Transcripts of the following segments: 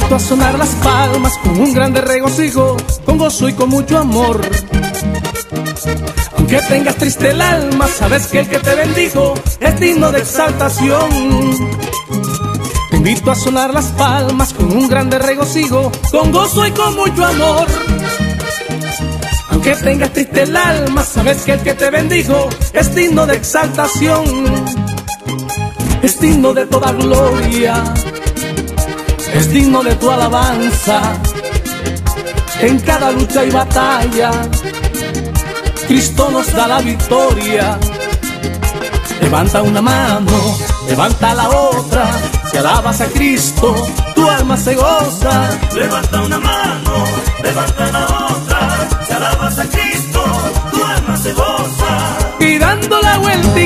sonar las palmas con un grande regocijo, con gozo y con mucho amor. Aunque tengas triste el alma, sabes que el que te bendijo es digno de exaltación. Te invito a sonar las palmas con un grande regocijo, con gozo y con mucho amor. Aunque tengas triste el alma, sabes que el que te bendijo es digno de exaltación, es digno de toda gloria es digno de tu alabanza. En cada lucha y batalla, Cristo nos da la victoria. Levanta una mano, levanta la otra, si alabas a Cristo, tu alma se goza. Levanta una mano, levanta la otra, si alabas a Cristo, tu alma se goza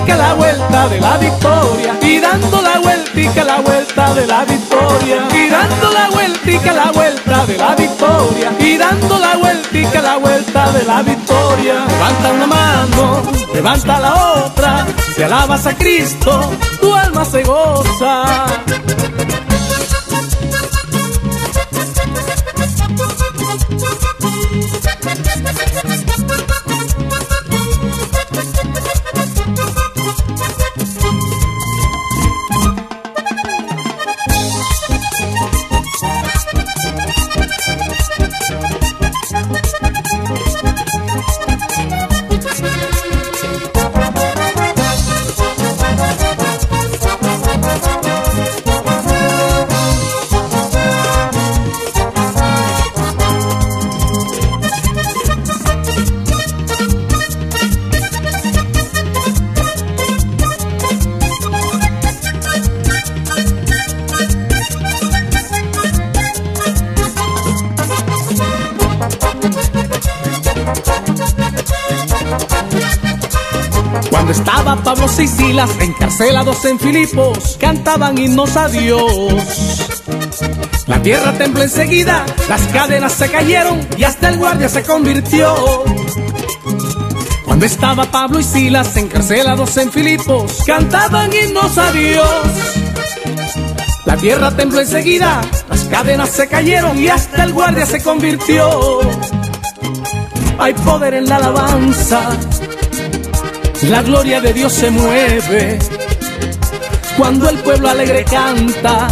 vueltica la vuelta de la victoria. Y dando la vueltica la vuelta de la victoria. Y dando la vueltica la vuelta de la victoria. Y dando la vueltica la vuelta de la victoria. Levanta una mano levanta la otra. Si alabas a Cristo tu alma se goza Cuando estaba Pablo y Silas encarcelados en Filipos, cantaban himnos a Dios. La tierra tembló enseguida, las cadenas se cayeron y hasta el guardia se convirtió. Cuando estaba Pablo y Silas encarcelados en Filipos, cantaban himnos a Dios. La tierra tembló enseguida, las cadenas se cayeron y hasta el guardia se convirtió. Hay poder en la alabanza, la gloria de Dios se mueve cuando el pueblo alegre canta.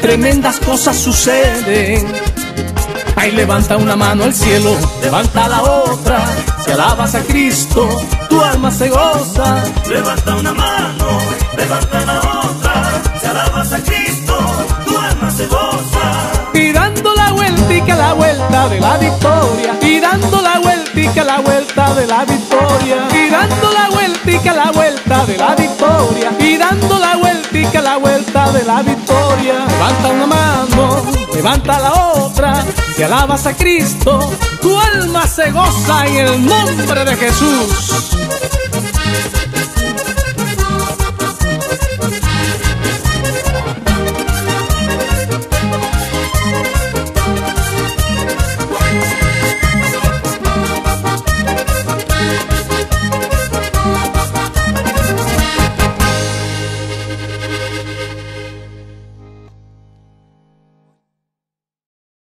Tremendas cosas suceden. Ahí levanta una mano al cielo, levanta la otra. Si alabas a Cristo, tu alma se goza. Levanta una mano, levanta la otra. Si alabas a Cristo, tu alma se goza. Y dando la vueltica la vuelta de la victoria. Y dando la vueltica la vuelta de la victoria. Y dando la vueltica la vuelta de la victoria. Y dando la vueltica la vuelta de la victoria. Levanta una mano, levanta la otra. Si alabas a Cristo, tu alma se goza en el nombre de Jesús.